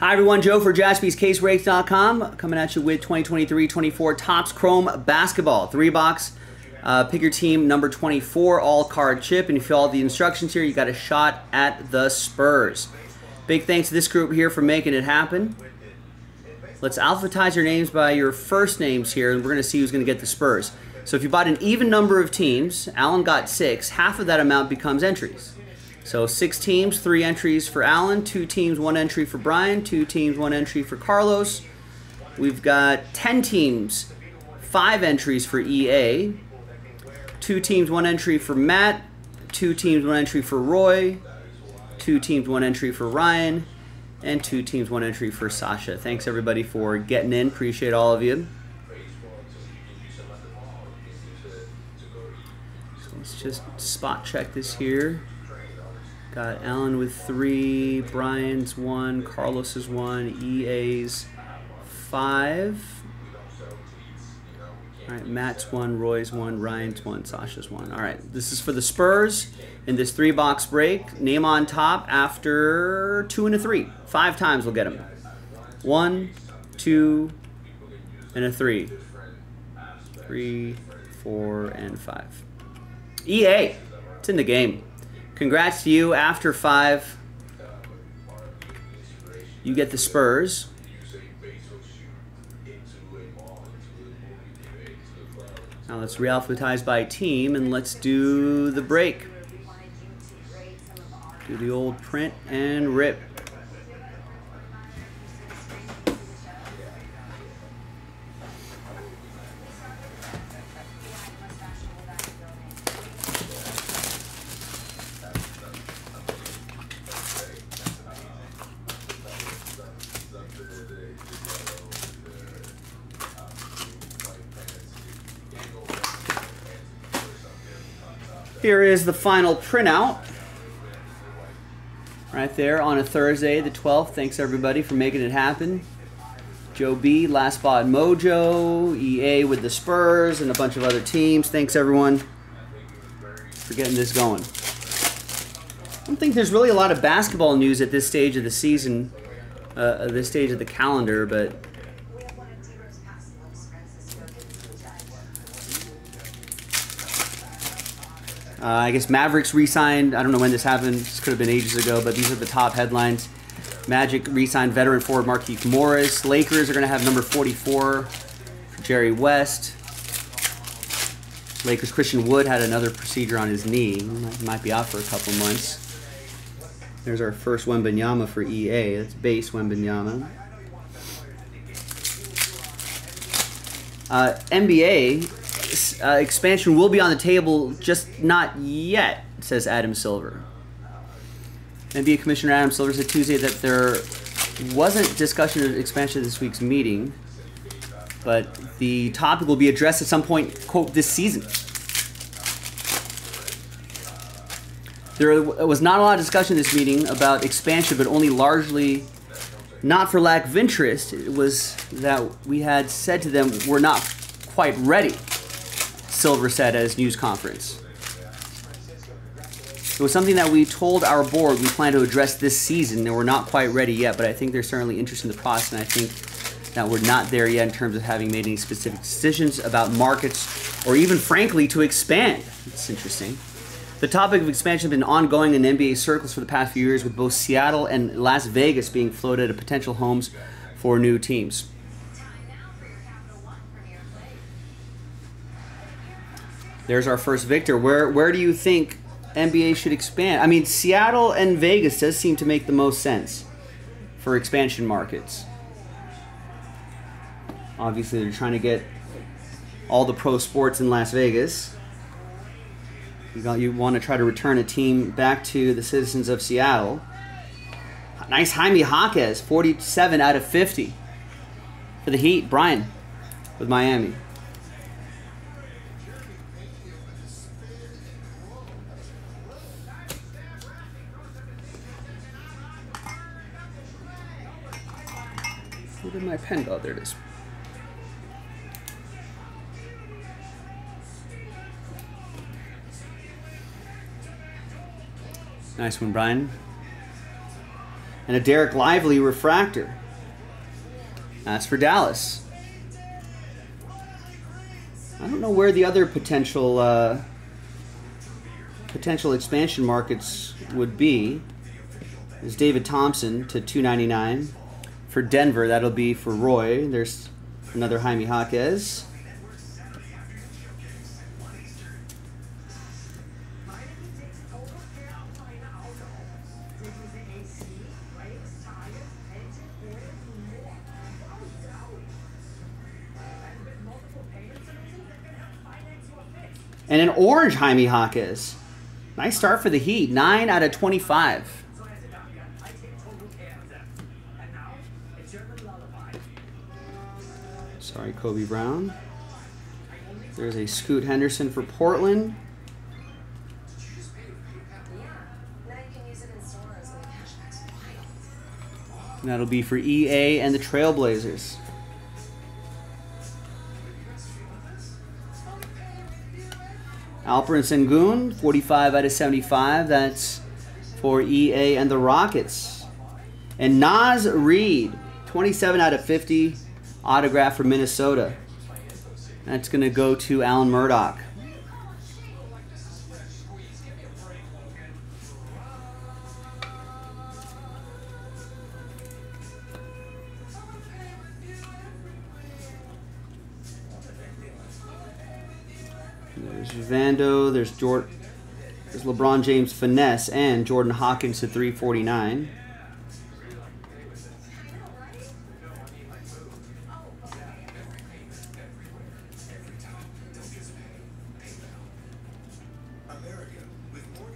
Hi, everyone. Joe for jaspyscasebreaks.com coming at you with 2023-24 Topps Chrome Basketball. Three box. Uh, pick your team number 24, all card chip. And if you follow the instructions here, you got a shot at the Spurs. Big thanks to this group here for making it happen. Let's alphabetize your names by your first names here, and we're going to see who's going to get the Spurs. So if you bought an even number of teams, Alan got six, half of that amount becomes entries. So six teams, three entries for Alan, two teams, one entry for Brian, two teams, one entry for Carlos. We've got 10 teams, five entries for EA, two teams, one entry for Matt, two teams, one entry for Roy, two teams, one entry for Ryan, and two teams, one entry for Sasha. Thanks everybody for getting in. Appreciate all of you. So let's just spot check this here. Got Alan with three, Brian's one, Carlos's one, EA's five. All right, Matt's one, Roy's one, Ryan's one, Sasha's one. All right, this is for the Spurs in this three box break. Name on top after two and a three. Five times we'll get them. One, two, and a three. Three, four, and five. EA, it's in the game. Congrats to you. After five, you get the Spurs. Now let's realphabetize by team and let's do the break. Do the old print and rip. Here is the final printout. Right there on a Thursday, the 12th. Thanks everybody for making it happen. Joe B, Last Spot Mojo, EA with the Spurs, and a bunch of other teams. Thanks everyone for getting this going. I don't think there's really a lot of basketball news at this stage of the season, uh, this stage of the calendar, but Uh, I guess Mavericks re-signed. I don't know when this happened. This could have been ages ago, but these are the top headlines. Magic re-signed veteran forward Markieff Morris. Lakers are going to have number 44 for Jerry West. Lakers Christian Wood had another procedure on his knee. He might be out for a couple months. There's our first Wembanyama for EA. That's base Wembanyama. Uh, NBA uh, expansion will be on the table, just not yet, says Adam Silver. NBA Commissioner Adam Silver said Tuesday that there wasn't discussion of expansion this week's meeting, but the topic will be addressed at some point, quote, this season. There was not a lot of discussion in this meeting about expansion, but only largely not for lack of interest. It was that we had said to them, we're not quite ready. Silver said at his news conference. It was something that we told our board we plan to address this season, and we're not quite ready yet, but I think they're certainly interest in the process, and I think that we're not there yet in terms of having made any specific decisions about markets or even, frankly, to expand. It's interesting. The topic of expansion has been ongoing in NBA circles for the past few years, with both Seattle and Las Vegas being floated as potential homes for new teams. There's our first victor. Where where do you think NBA should expand? I mean, Seattle and Vegas does seem to make the most sense for expansion markets. Obviously, they're trying to get all the pro sports in Las Vegas. You, got, you want to try to return a team back to the citizens of Seattle. Nice Jaime Jaquez, 47 out of 50 for the Heat. Brian with Miami. Did my pen go? There it is. Nice one, Brian. And a Dereck Lively refractor. That's for Dallas. I don't know where the other potential uh, potential expansion markets would be. Is David Thompson to 299 for Denver. That'll be for Roy. There's another Jaime Jaquez. And an orange Jaime Jaquez. Nice start for the Heat. 9 out of 25. Sorry, Kobe Brown. There's a Scoot Henderson for Portland. And that'll be for EA and the Trailblazers. Alperen Sengun, 45 out of 75. That's for EA and the Rockets. And Naz Reid, 27 out of 50. Autograph for Minnesota. That's going to go to Alan Murdoch. There's Vando, there's Jordan, there's LeBron James finesse and Jordan Hawkins to 349.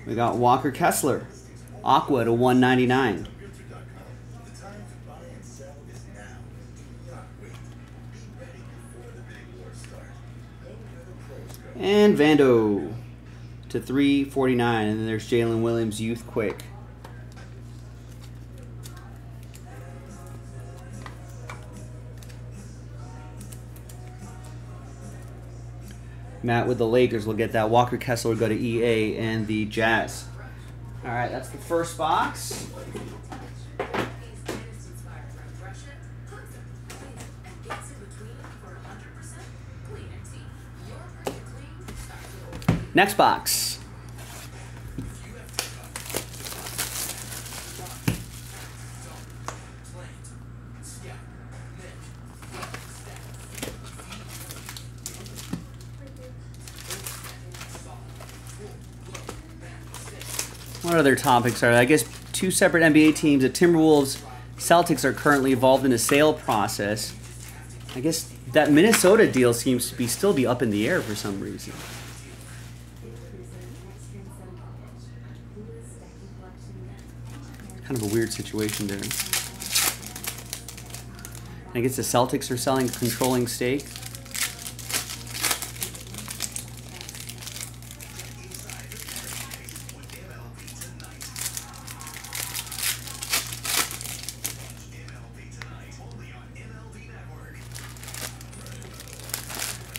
We got Walker Kessler, Aqua to 199. And Vando to 349. And then there's Jalen Williams, Youthquake. Matt with the Lakers will get that. Walker Kessler will go to EA and the Jazz. All right, that's the first box. Next box. What other topics are there? I guess two separate NBA teams, the Timberwolves, Celtics, are currently involved in a sale process. I guess that Minnesota deal seems to be still be up in the air for some reason. Kind of a weird situation there. I guess the Celtics are selling controlling stake.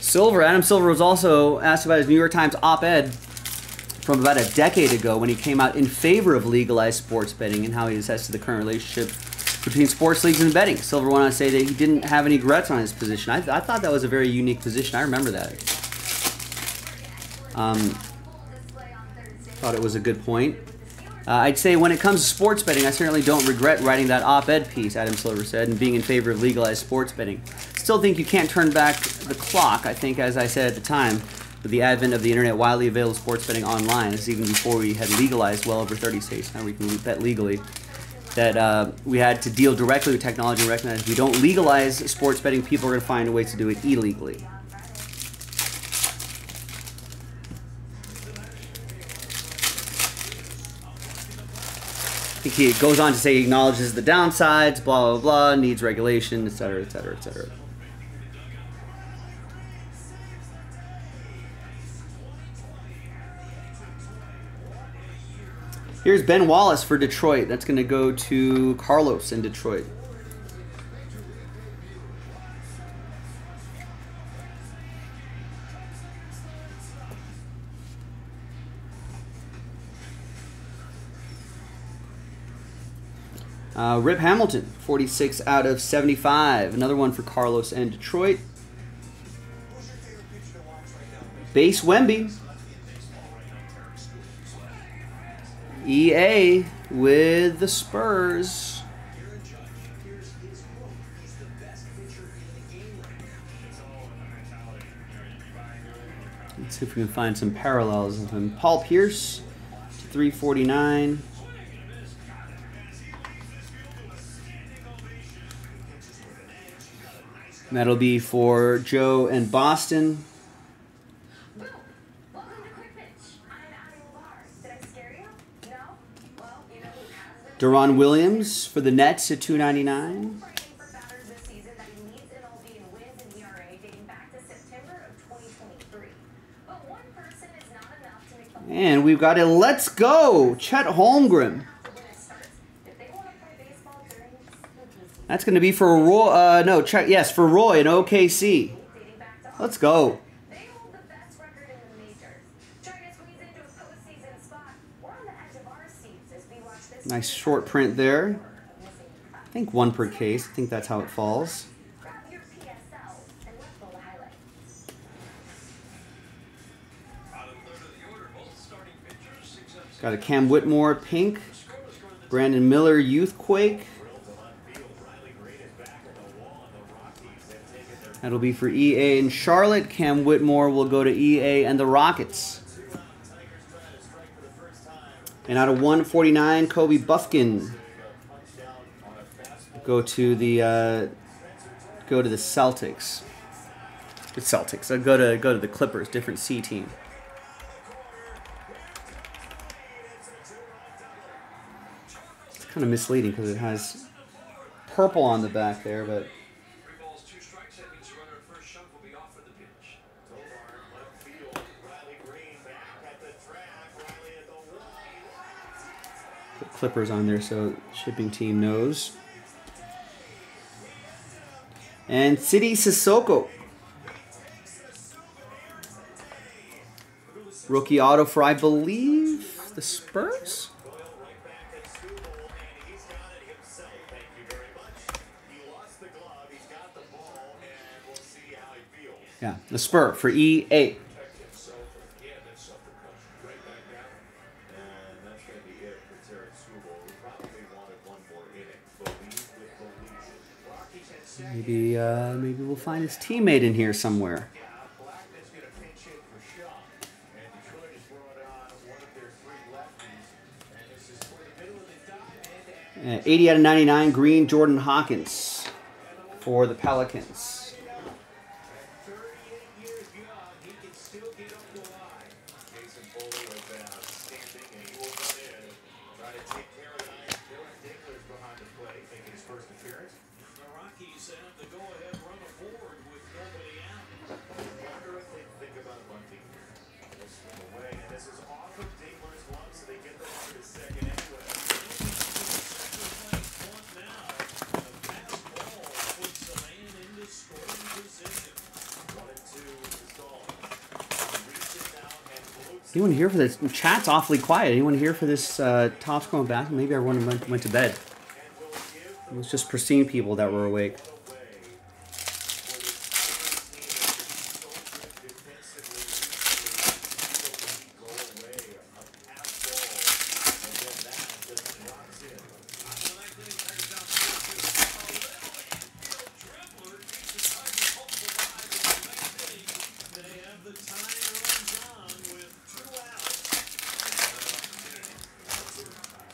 Silver, Adam Silver was also asked about his New York Times op-ed from about a decade ago when he came out in favor of legalized sports betting and how he assesses the current relationship between sports leagues and betting. Silver went on to say that he didn't have any regrets on his position. I, th I thought that was a very unique position. I remember that. Um, thought it was a good point. Uh, I'd say when it comes to sports betting, I certainly don't regret writing that op-ed piece, Adam Silver said, and being in favor of legalized sports betting. Still think you can't turn back the clock, I think, as I said at the time, with the advent of the internet, widely available sports betting online, this is even before we had legalized well over 30 states, now we can bet legally, that uh, we had to deal directly with technology and recognize if we don't legalize sports betting, people are going to find a way to do it illegally. he goes on to say he acknowledges the downsides, blah, blah, blah, needs regulation, etc., etc., etc. Here's Ben Wallace for Detroit. That's going to go to Carlos in Detroit. Uh, Rip Hamilton, 46 out of 75. Another one for Carlos and Detroit. Base Wemby. EA with the Spurs. Let's see if we can find some parallels of him. Paul Pierce, to 349. That'll be for Joe and Boston. Deron Williams for the Nets at 299. And we've got a let's go, Chet Holmgren. That's going to be for Roy. Uh, no, Chet, yes, for Roy in OKC. Let's go. Nice short print there. I think one per case. I think that's how it falls. Got a Cam Whitmore pink. Brandon Miller Youthquake. That'll be for EA and Charlotte. Cam Whitmore will go to EA and the Rockets. And out of 149, Kobe Bufkin. Go to the uh, go to the Celtics. The Celtics. I go to go to the Clippers, different C team. It's kind of misleading because it has purple on the back there, but Put on there so shipping team knows. And Sidy Cissoko. Rookie auto for, I believe, the Spurs? Yeah, the Spur for EA. Find his teammate in here somewhere. Uh, 80 out of 99, green Jordan Hawkins for the Pelicans. Anyone here for this? Chat's awfully quiet. Anyone here for this uh, Topps Chrome back? Maybe everyone went, went to bed. It was just pristine people that were awake.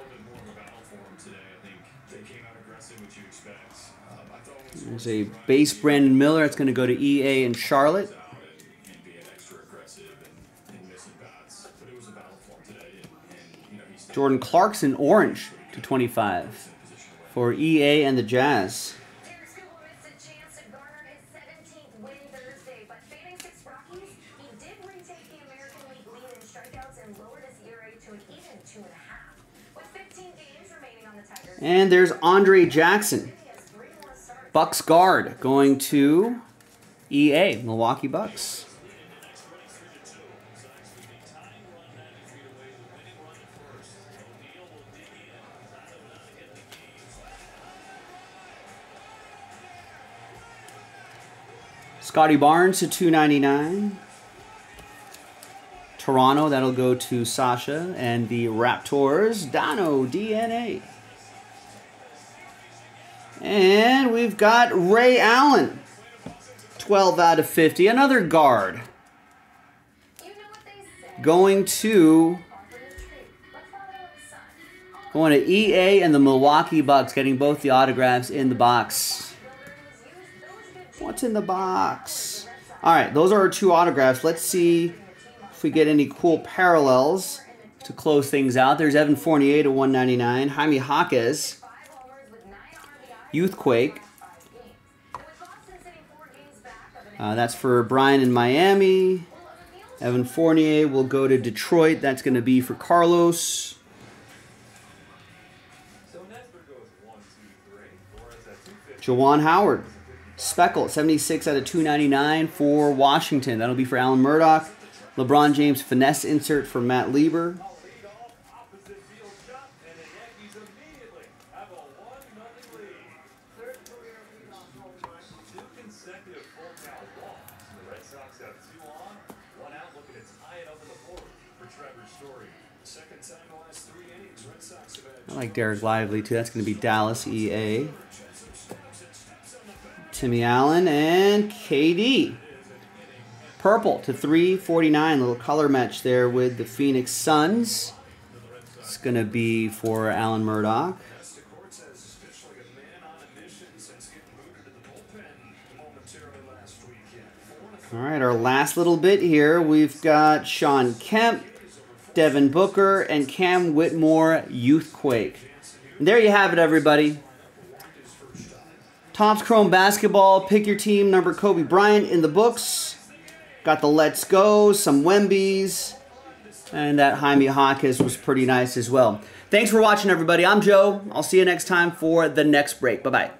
little bit more of a battle for him today. I think they came out aggressive, which you expect. Um, I thought it was There's a base Brandon Miller. It's going to go to EA in Charlotte. Jordan Clarkson, orange to 25 for EA and the Jazz. Tarik Skubal missed a chance to garner his 17th win Thursday, Scottie Barnes to 299. Toronto, that'll go to Sasha. And the Raptors, Dono DNA. And we've got Ray Allen. 12 out of 50. Another guard. Going to going to EA and the Milwaukee Bucks, getting both the autographs in the box. What's in the box? All right, those are our two autographs. Let's see if we get any cool parallels to close things out. There's Evan Fournier to 199. Jaime Jaquez, Youthquake. Uh, that's for Brian in Miami. Evan Fournier will go to Detroit. That's going to be for Carlos. So Nesbitt goes one, two, three. Flores at 250. Juwan Howard. Speckle, 76 out of 299 for Washington. That'll be for Alan Murdoch. LeBron James finesse insert for Matt Lieber. Lead off, opposite field shot, and the Yankees immediately have a 1-0 lead. Third career leadoff home run. Two consecutive full count walks. The Red Sox have two on, one out, looking to tie it the fourth for Trevor Story. second time in the last three innings, Red Sox I like Dereck Lively too. That's going to be Dallas EA. Timmy Allen and KD. Purple to 349. Little color match there with the Phoenix Suns. It's going to be for Alan Murdoch. All right, our last little bit here. We've got Shawn Kemp, Devin Booker, and Cam Whitmore Youthquake. And there you have it, everybody. Topps Chrome Basketball. Pick your team. Number Kobe Bryant in the books. Got the Let's Go, some Wembies, and that Jaime Jaquez was pretty nice as well. Thanks for watching, everybody. I'm Joe. I'll see you next time for the next break. Bye bye.